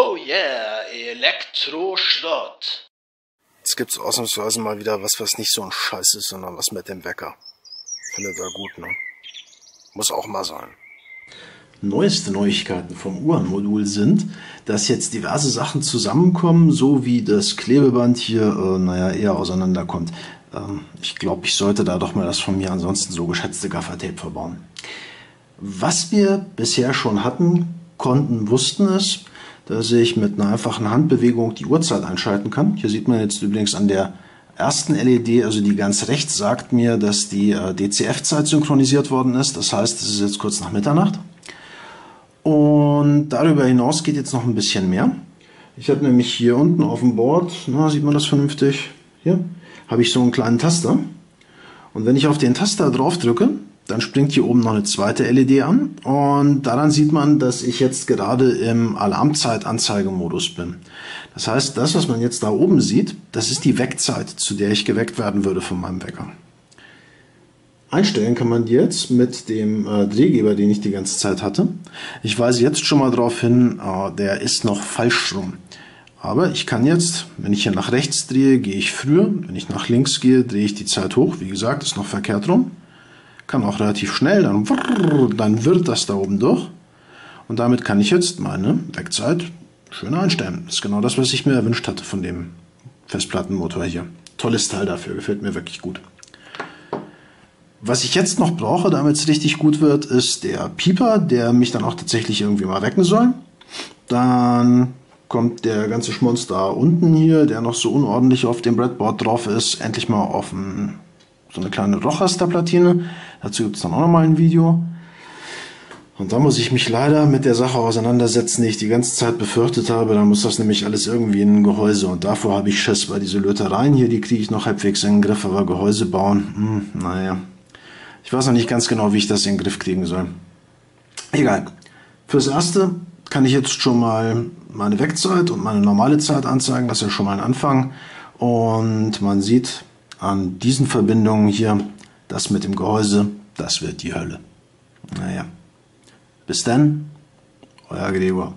Oh yeah, Elektroschrott. Jetzt gibt's ausnahmsweise mal wieder was, was nicht so ein Scheiß ist, sondern was mit dem Wecker. Findet er gut, ne? Muss auch mal sein. Neueste Neuigkeiten vom Uhrenmodul sind, dass jetzt diverse Sachen zusammenkommen, so wie das Klebeband hier, äh, naja, eher auseinanderkommt. Ähm, ich glaube, ich sollte da doch mal das von mir ansonsten so geschätzte Gaffertape verbauen. Was wir bisher schon hatten, konnten, wussten es, dass ich mit einer einfachen Handbewegung die Uhrzeit einschalten kann. Hier sieht man jetzt übrigens an der ersten LED, also die ganz rechts, sagt mir, dass die äh, DCF-Zeit synchronisiert worden ist. Das heißt, es ist jetzt kurz nach Mitternacht. Und darüber hinaus geht jetzt noch ein bisschen mehr. Ich habe nämlich hier unten auf dem Board, na, sieht man das vernünftig? Hier habe ich so einen kleinen Taster. Und wenn ich auf den Taster drauf drücke, dann springt hier oben noch eine zweite LED an und daran sieht man, dass ich jetzt gerade im Alarmzeitanzeigemodus bin. Das heißt, das, was man jetzt da oben sieht, das ist die Weckzeit, zu der ich geweckt werden würde von meinem Wecker. Einstellen kann man die jetzt mit dem äh, Drehgeber, den ich die ganze Zeit hatte. Ich weise jetzt schon mal darauf hin, äh, der ist noch falsch rum. Aber ich kann jetzt, wenn ich hier nach rechts drehe, gehe ich früher. Wenn ich nach links gehe, drehe ich die Zeit hoch. Wie gesagt, ist noch verkehrt rum kann auch relativ schnell, dann, dann wird das da oben durch. Und damit kann ich jetzt meine Wegzeit schön einstellen. Das ist genau das, was ich mir erwünscht hatte von dem Festplattenmotor hier. Tolles Teil dafür, gefällt mir wirklich gut. Was ich jetzt noch brauche, damit es richtig gut wird, ist der Pieper, der mich dann auch tatsächlich irgendwie mal wecken soll. Dann kommt der ganze Schmonz da unten hier, der noch so unordentlich auf dem Breadboard drauf ist, endlich mal auf ein so eine kleine Rochester-Platine. Dazu gibt es dann auch nochmal ein Video. Und da muss ich mich leider mit der Sache auseinandersetzen, die ich die ganze Zeit befürchtet habe. Da muss das nämlich alles irgendwie in ein Gehäuse. Und davor habe ich Schiss, weil diese Lötereien hier, die kriege ich noch halbwegs in den Griff. Aber Gehäuse bauen, hm, naja. Ich weiß noch nicht ganz genau, wie ich das in den Griff kriegen soll. Egal. Fürs Erste kann ich jetzt schon mal meine Wegzeit und meine normale Zeit anzeigen. Das ist ja schon mal ein Anfang. Und man sieht, an diesen Verbindungen hier, das mit dem Gehäuse, das wird die Hölle. Naja. Bis dann, euer Gregor.